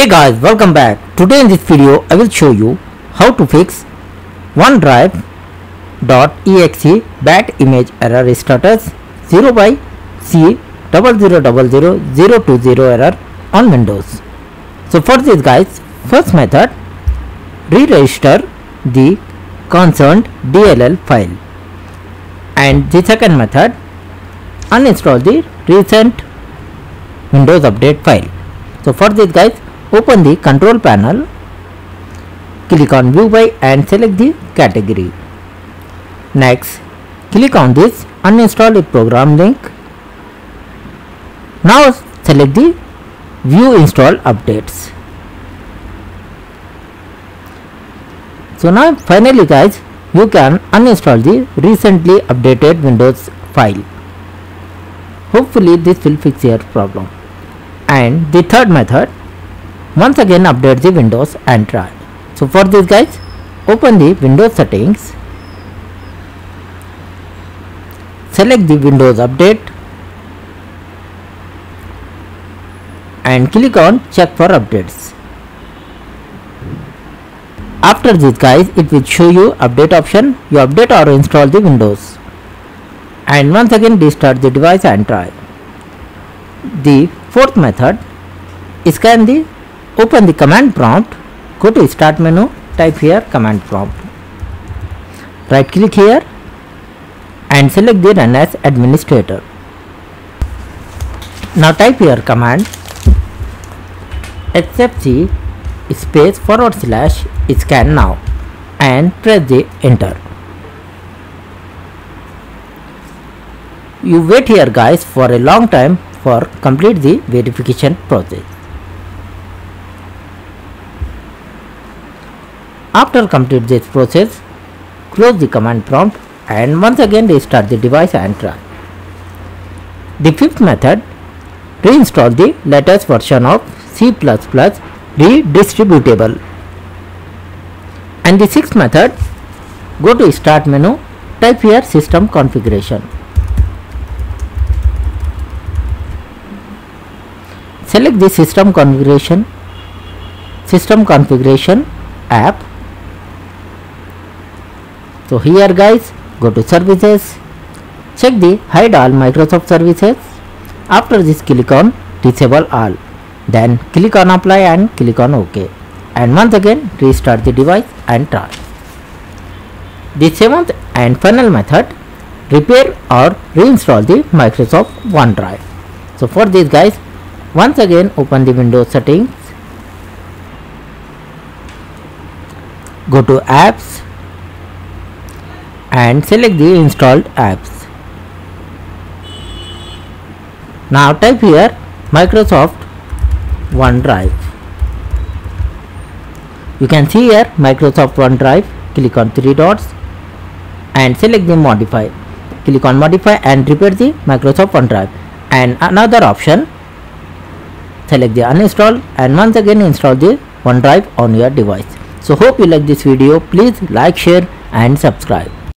Hey guys, welcome back. Today in this video, I will show you how to fix OneDrive.exe bad image error status 0 by C 0000020 error on Windows. So for this guys, first method, re-register the concerned DLL file and the second method, uninstall the recent Windows update file. So for this guys, open the control panel, click on view by and select the category. Next, click on this uninstall a program link. Now select the view install updates. So now finally guys, you can uninstall the recently updated Windows file. Hopefully this will fix your problem. And the third method, once again update the Windows and try. So for this guys, open the Windows settings, select the Windows update and click on check for updates. After this guys, it will show you update option, you update or install the Windows and once again restart the device and try. The fourth method, is scan the open the command prompt. Go to start menu. Type here command prompt. Right click here and select the run as administrator. Now type here command. sfc space forward slash scan now and press the enter. You wait here guys for a long time for complete the verification process After complete this process, close the command prompt and once again restart the device and try. The fifth method, reinstall the latest version of C++ redistributable. And the sixth method, go to start menu, type here system configuration. Select the system configuration, system configuration app so here guys go to services. Check the hide all microsoft services. After this click on disable all. Then click on apply and click on ok. And once again restart the device and try. The seventh and final method repair or reinstall the microsoft onedrive. So for this guys once again open the windows settings. Go to apps and select the installed apps. Now type here Microsoft OneDrive. You can see here Microsoft OneDrive, click on three dots and select the modify. Click on modify and repair the Microsoft OneDrive and another option select the uninstall and once again install the OneDrive on your device. So hope you like this video. Please like, share and subscribe.